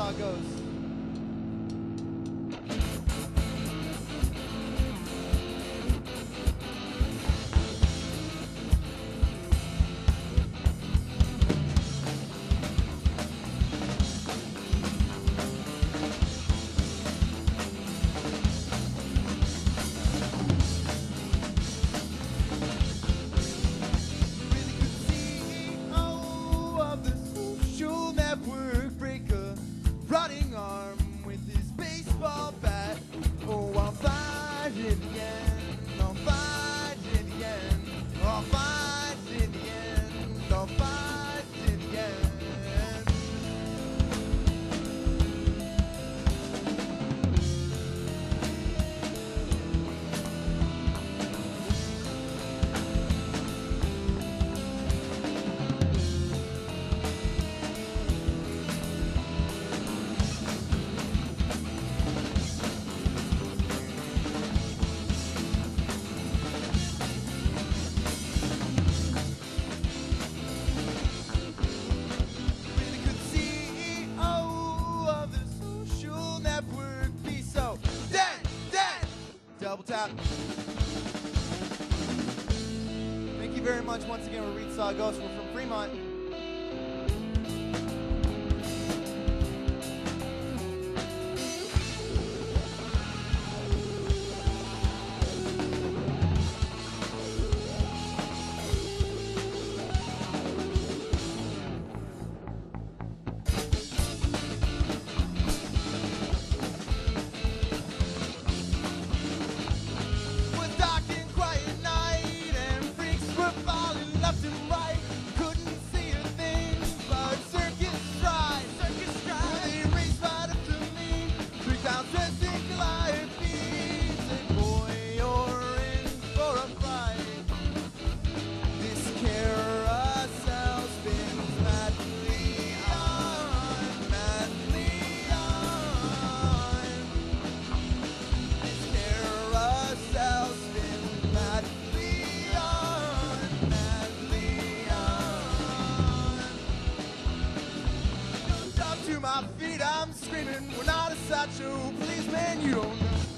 Arkansas goes. yeah. double tap. Thank you very much once again. We're Reid Saw Ghost. We're from Fremont. my feet, I'm screaming. We're not a sideshow, please, man, you don't know.